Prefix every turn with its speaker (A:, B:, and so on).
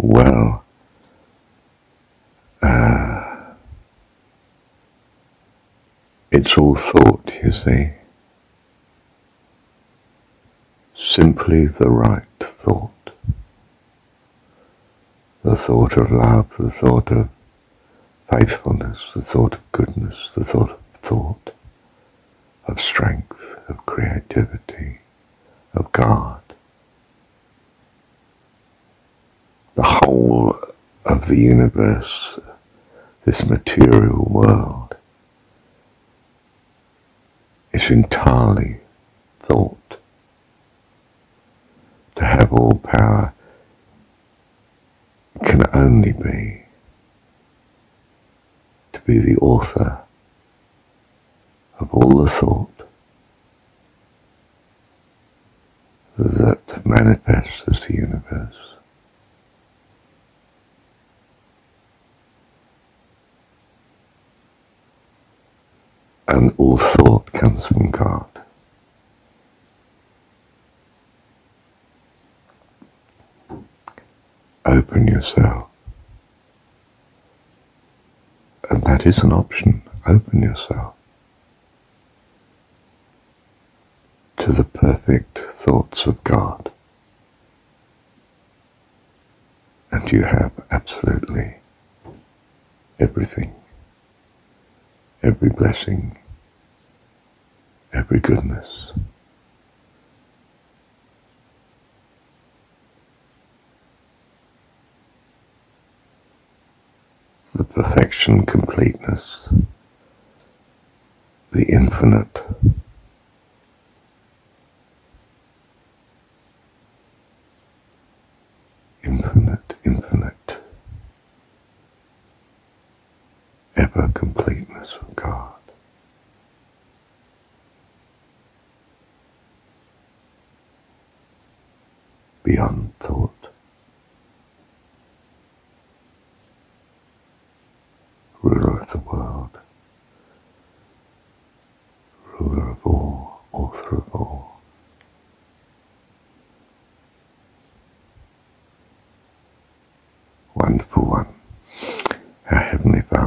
A: Well, uh, it's all thought, you see. Simply the right thought. The thought of love, the thought of faithfulness, the thought of goodness, the thought of thought, of strength, of creativity, of God. The whole of the universe, this material world, is entirely thought. To have all power can only be to be the author of all the thought that manifests as the universe. And all thought comes from God. Open yourself. And that is an option. Open yourself to the perfect thoughts of God. And you have absolutely everything, every blessing, every goodness. The perfection, completeness, the infinite infinite, infinite, ever completeness of God. Beyond thought, ruler of the world, ruler of all, author of all. Wonderful one, our Heavenly Father.